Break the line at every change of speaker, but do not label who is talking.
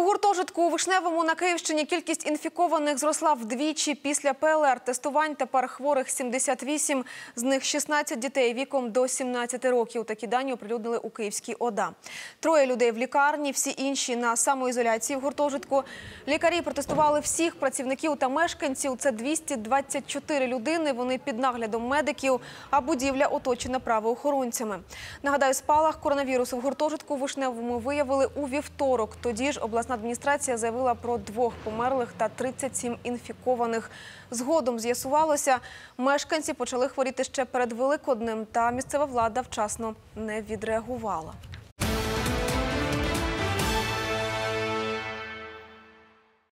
гуртожитку у Вишневому на Київщині кількість інфікованих зросла вдвічі після ПЛР-тестувань. Тепер хворих 78, з них 16 дітей віком до 17 років. Такі дані оприлюднили у Київській ОДА. Троє людей в лікарні, всі інші на самоізоляції в гуртожитку. Лікарі протестували всіх працівників та мешканців. Це 224 людини. Вони під наглядом медиків, а будівля оточена правоохоронцями. Нагадаю, спалах коронавірусу в гуртожитку у Вишневому виявили у вівторок. Тоді ж обласна адміністрація заявила про двох померлих та 37 інфікованих. Згодом з'ясувалося, мешканці почали хворіти ще перед Великоднем, та місцева влада вчасно не відреагувала.